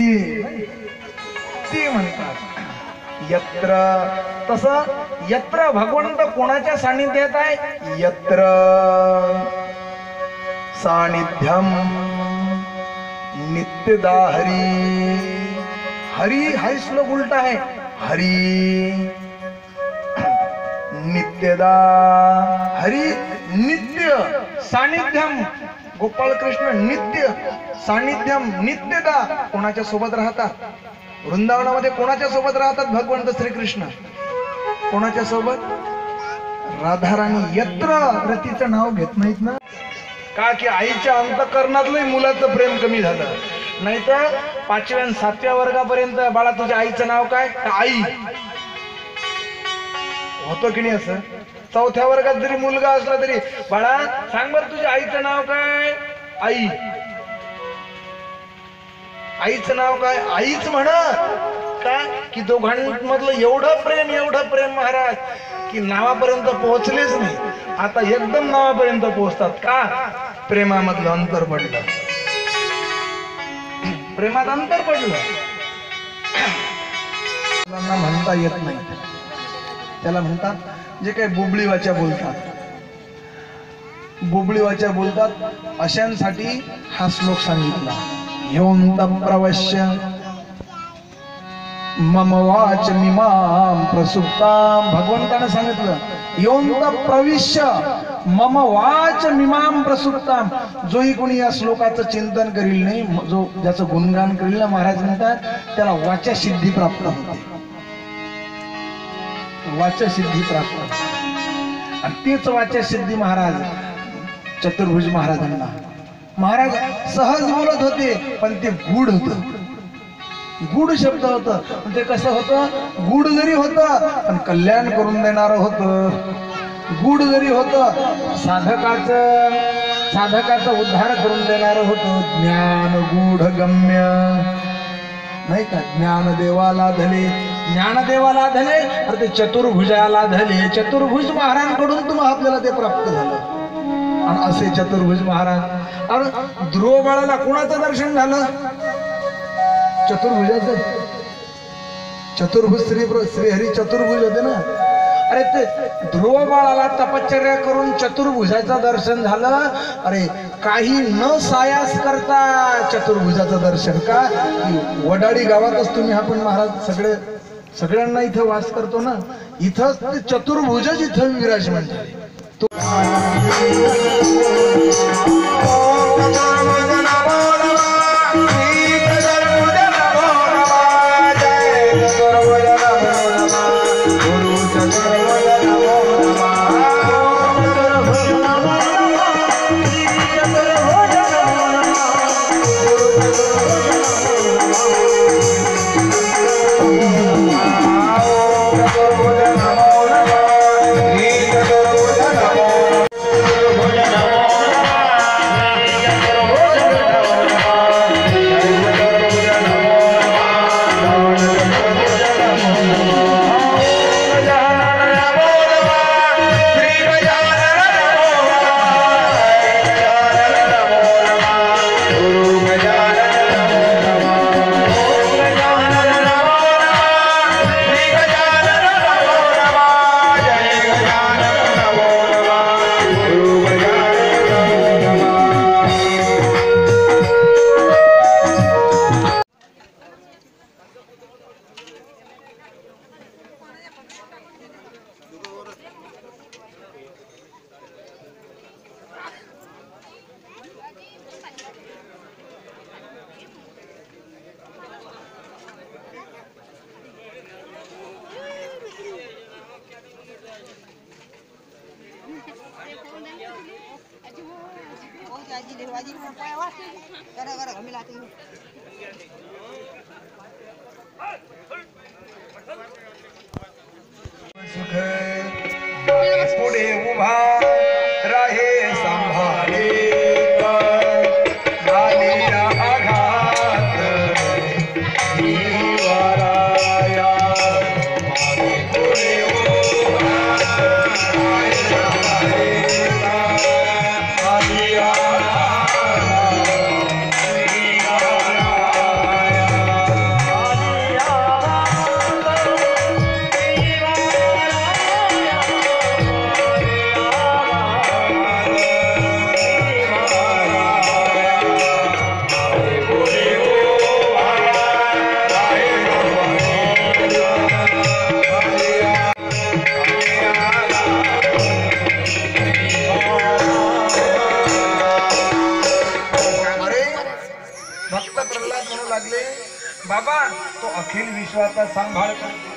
ते. ते म्हणतात. यत्र. तस यत्र भगवंत कोणाच्या सानिध्यात आहे? यत्र. सानिध्यम नित्यदा हरी हरी हा श्लोक उलट आहे. हरी. नित्यदा. हरी नित्य. सानिध्यम. गोपाळ कृष्ण नित्य सानिध्यम नित्यदा कोणाच्या सोबत राहतात? वृंदावनामध्ये कोणाच्या सोबत राहतात भगवंत श्रीकृष्ण? कोणाच्या सोबत? राधाराणी यत्र रतीचं नाव घेत नाहीत ना? का की आईच्या अंतकरणातलंही मुलाचं प्रेम कमी झालं? नाही तर पाचव्या आणि सातव्या वर्गापर्यंत बाळा तुझ्या आईचं नाव काय? आई? होतं की नाही असं? चौथ्या वर्गात जरी मुलगा असला तरी. बाळा सांग बर तुझ्या आईचं नाव काय? आई. आईचं नाव काय? आईच म्हणा का? की दोघांमधलं एवढं प्रेम एवढं प्रेम महाराज की नावापर्यंत पोहोचलेच नाही. आता एकदम नावापर्यंत पोहोचतात. का? प्रेमामधलं अंतर पडलं. प्रेमात अंतर पडलं. म्हणता येत नाही. त्याला म्हणतात जे काही बुबळी वाच्या बोलतात. बुबळी वाच्या बोलतात अशांसाठी हा श्लोक सांगितला. योंत प्रवश्य मम वाच मिमाम प्रसुप्ता। भगवंतानं सांगितलं योंत प्रविश्य मम वाच मिमाम प्रसुप्ताम जोही कोणी या श्लोकाचं चिंतन करील नाही जो ज्याचं गुणगान करील ना महाराज म्हणतात त्याला वाचा सिद्धी प्राप्त होते. वाचसिद्धी प्राप्त. आणि तेच वाचा सिद्धी महाराज चतुर्भुज महाराजांना. महाराज सहज बोलत होते पण ते गुढ होत. गुढ शब्द होत. पण ते कसं होतं? गुढ जरी होत पण कल्याण करून देणार होत. गुढ जरी होत साधकाचं साधकाचा उद्धार करून देणार होत. ज्ञान गुढ गम्य नाही का? ज्ञान देवाला धले. ज्ञानदेवाला झाले धले ते चतुर्भुजाला धले चतुर्भुज महाराजांकडून तुम्हाला आपल्याला ते प्राप्त झालं. आणि असे चतुर्भुज महाराज. अरे ध्रुव बाळाला कुणाचं दर्शन झालं? चतुर्भुजाचं. चतुर्भुज श्री श्रीहरी चतुर्भुज होते ना? अरे ते ध्रुव बाळाला तपश्चर्या करून चतुर्भुजाचं दर्शन झालं. अरे काही न सायास करता चतुर्भुजाचं दर्शन का? वडाळी गावातच तुम्ही आपण महाराज सगळे सगळ्यांना इथं वास करतो ना इथं ते चतुर्भुजच इथं विराजमान झाले gara-gara में लाती हूँ म्हणू लागले. बाबा तो अखिल विश्वाचा सांभाळ करतो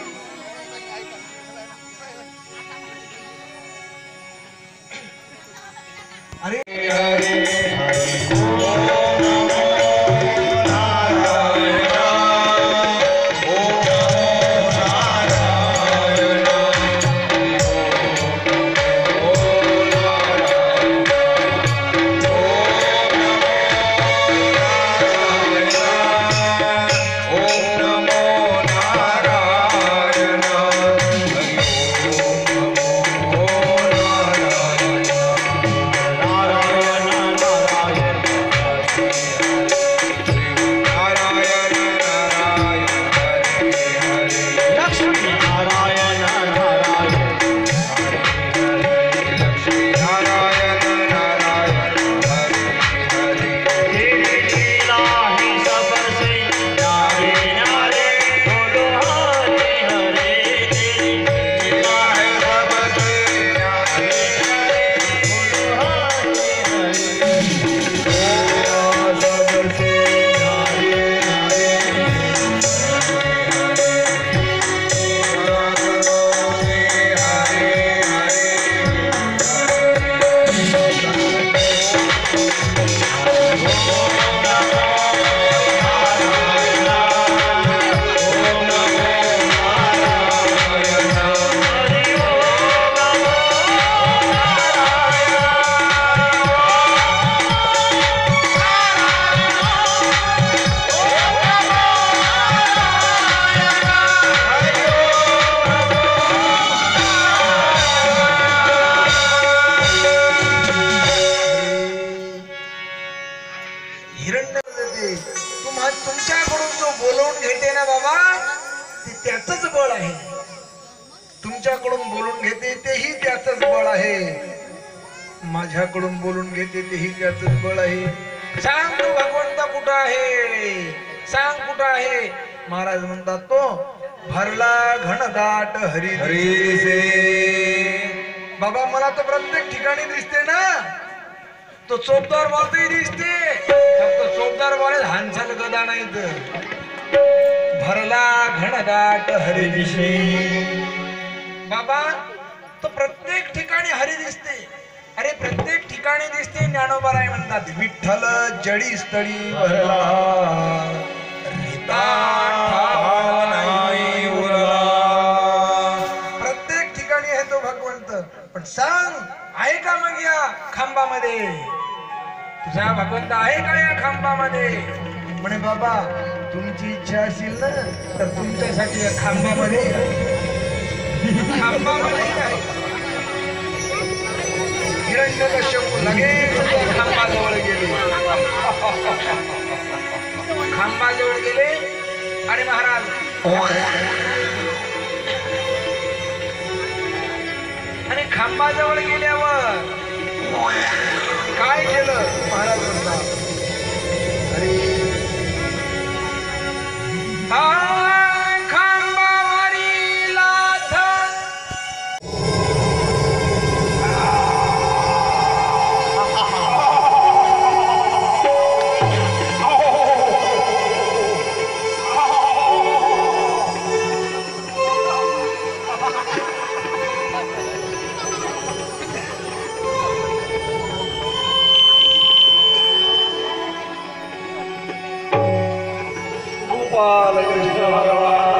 हिरण्य तुम्हा तुमच्याकडून जो बोलवून घेते ना बाबा ते त्याच बळ आहे. तुमच्याकडून बोलून घेते तेही त्याच बळ आहे. माझ्याकडून बोलून घेते तेही त्याच बळ आहे. सांग तू भगवंत कुठं आहे? सांग कुठं आहे? महाराज म्हणतात तो भरला घनदाट हरी दिसे बाबा मला तर प्रत्येक ठिकाणी दिसते ना. तो चोपदार बोलतोही दिसते. भरला घनदाट हरी दिशे बाबा तो प्रत्येक ठिकाणी हरी दिसते. अरे प्रत्येक ठिकाणी दिसते ज्ञानोबाराय म्हणतात विठ्ठल जडी स्थळी भरला. प्रत्येक ठिकाणी आहे तो भगवंत. पण सांग आहे का मग या खांबामध्ये? तुझा भगवंत आहे का या खांबामध्ये? म्हणे बाबा तुमची इच्छा असेल ना तर तुमच्यासाठी या खांबामध्ये. खांबामध्ये काय? हिरण्यकश्यप लगेच खांबाजवळ गेले. खांबाजवळ गेले. आणि महाराज आणि खांबाजवळ गेल्यावर काय केलं? गोपाल कृष्ण भगवान।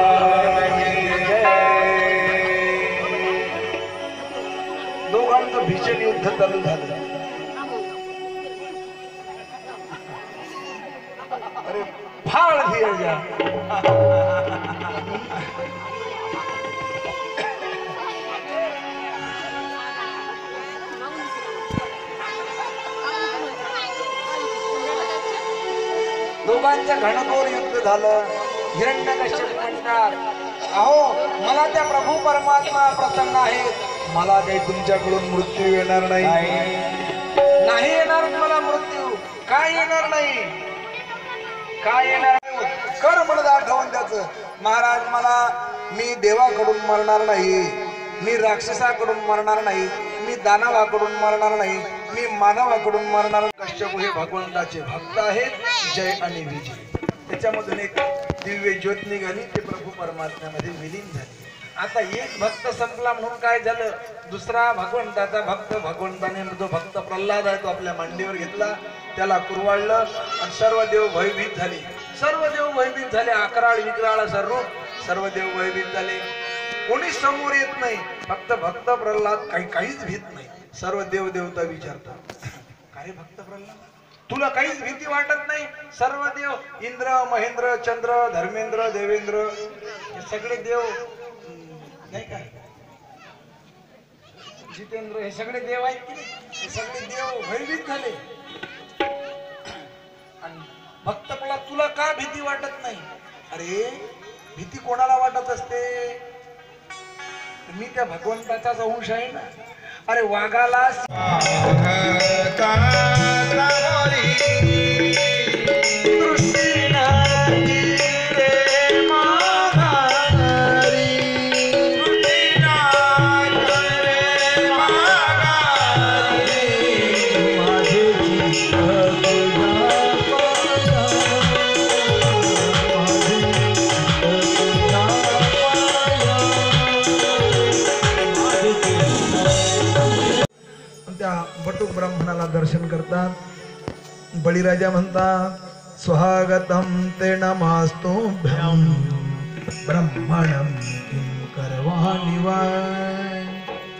दोघांचं भीषण युद्ध चालू झालं. अरे फाळ घ्या दोघांचं घनघोर युद्ध झालं. हिरण्यकश्यप म्हणतात अहो मला त्या प्रभू परमात्मा प्रसन्न आहेत. मला काही तुमच्याकडून मृत्यू येणार नाही. नाही. येणार मला मृत्यू. काय येणार नाही? काय येणार नाही? कर म्हणत आठवण त्याच. महाराज मला मी देवाकडून मरणार नाही. मी राक्षसाकडून मरणार नाही. मी दानवाकडून मरणार नाही. मी मानवाकडून मरणार कश्यप हे भगवंताचे भक्त आहेत. जय आणि विजय. त्याच्यामधून एक दिव्य ज्योत निघाली ते प्रभू परमात्म्यामध्ये विलीन झाले. आता एक भक्त संपला म्हणून काय झालं? दुसरा भगवंताचा भक्त भगवंताने जो भक्त प्रल्हाद आहे तो आपल्या मांडीवर घेतला. त्याला कुरवाळलं आणि सर्व देव भयभीत झाले. सर्व देव भयभीत झाले अकराळ विकराळ सर्व सर्व देव भयभीत झाले. कोणीच समोर येत नाही. फक्त भक्त प्रल्हाद काही काहीच भीत नाही. सर्व देव देवता विचारतात. काय भक्त प्रल्हाद तुला काहीच भीती वाटत नाही? सर्व देव इंद्र महेंद्र चंद्र धर्मेंद्र देवेंद्र हे सगळे देव नाही काय जितेंद्र हे सगळे देव आहेत की हे सगळे देव भयभीत झाले. आणि भक्त प्रल्हाद तुला का भीती वाटत नाही? अरे भीती कोणाला वाटत असते? मी त्या भगवंताचाच अंश आहे ना. अरे वाघाला बटुक दर्शन करतात. बळीराजा म्हणतात स्वागतम ते नमास्तो ब्रह्मणम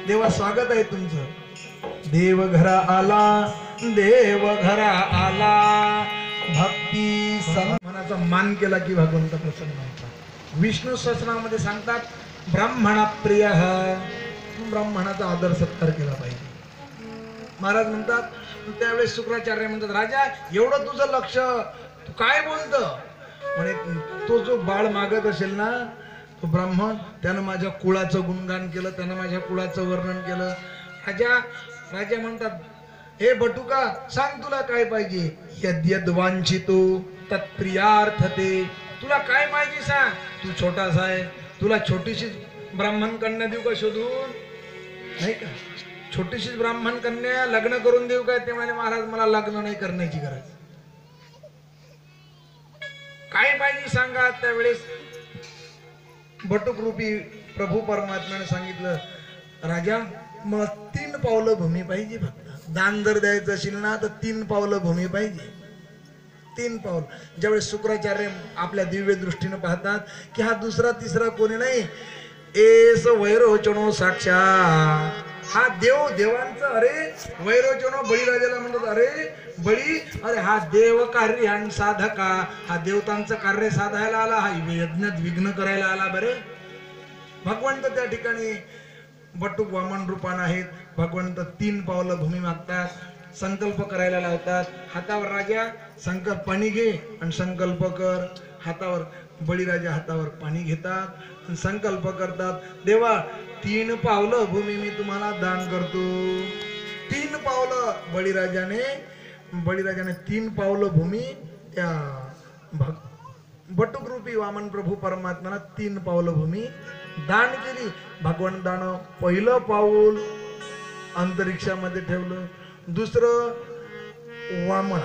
देवा स्वागत आहे तुमचं. देव घरा आला देव घरा आला. भक्ती मनाचा मान केला की भगवंत प्रसन्न होता. विष्णू सहस्रनामध्ये सांगतात ब्राह्मण प्रिय ब्राह्मणाचा आदर सत्कार केला पाहिजे. महाराज म्हणतात त्यावेळेस शुक्राचार्य म्हणतात राजा एवढं तुझं लक्ष तू काय बोलत? म्हणे तो जो बाळ मागत असेल ना तो ब्राह्मण त्यानं माझ्या कुळाचं गुणगान केलं त्यानं माझ्या कुळाचं वर्णन केलं. राजा राजा म्हणतात हे बटुका सांग तुला काय पाहिजे? यद्यद वांछितो तत्प्रियार्थते तुला काय पाहिजे सांग? तू छोटासा आहे तुला छोटीशी ब्राह्मण कन्या देऊ का शोधून? नाही का? छोटीशी ब्राह्मण कन्या लग्न करून देऊ काय? ते म्हणाले महाराज मला लग्न नाही करण्याची गरज. काय पाहिजे सांगा त्यावेळेस बटुक रूपी प्रभू परमात्म्याने सांगितलं राजा मला तीन पावलं भूमी पाहिजे फक्त. दान जर द्यायचं असेल ना तर तीन पावलं भूमी पाहिजे. तीन पावलं. ज्यावेळेस शुक्राचार्य आपल्या दिव्य दृष्टीनं पाहतात की हा दुसरा तिसरा कोणी नाही. एस वैरोचनो साक्षात. हा देव देवांचा अरे वैरोचनो बळीराजाला म्हणतात अरे बळी अरे हा देव कार्य साधका हा देवतांचं कार्य साधायला आला हा यज्ञात विघ्न करायला आला बरे. भगवंत त्या ठिकाणी बटुक वामन रूपान आहेत. भगवंत तीन पावलं भूमी मागतात संकल्प करायला लावतात. हातावर राजा संकल्प पाणी घे आणि संकल्प कर. हातावर बळीराजा हातावर पाणी घेतात संकल्प करतात. देवा तीन पावलं भूमी मी तुम्हाला दान करतो. तीन पावलं बळीराजाने बळीराजाने तीन पावलं भूमी त्या भग बटुक वामन प्रभू परमात्म्याला तीन पावलं भूमी दान केली. भगवंतानं पहिलं पाऊल अंतरिक्षामध्ये ठेवलं. दुसरं वामन.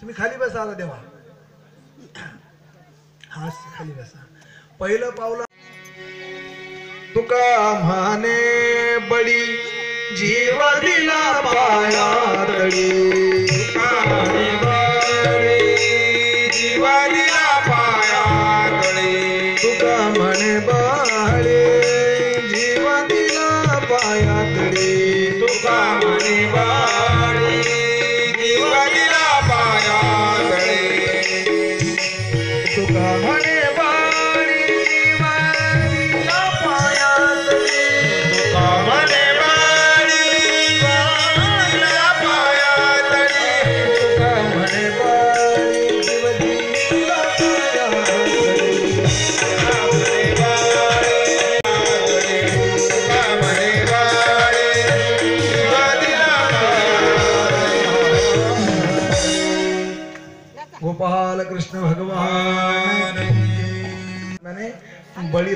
तुम्ही खाली बसा आला देवा. हा खाली बसा. पहिलं पावलं तुका म्हणे बळी जीव दिला पाया तळी.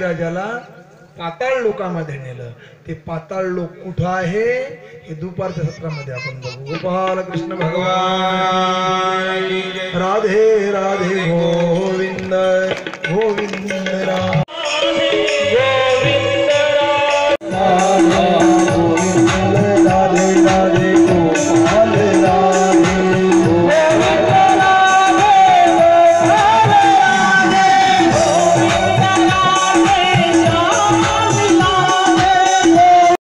कृष्ण पाताळ लोकामध्ये नेलं. ते पाताळ लोक कुठं आहे हे दुपारच्या सत्रामध्ये आपण बघू. गोपाल कृष्ण भगवान. राधे राधे गोविंद गोविंद.